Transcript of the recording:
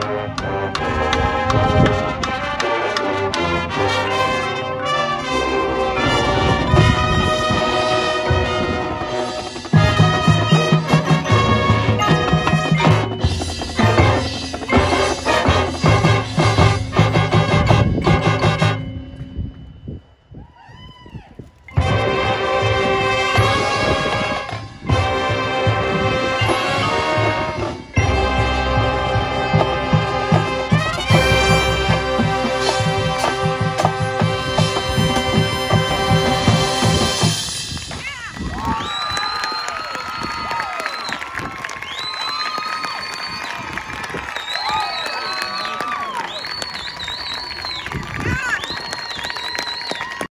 Música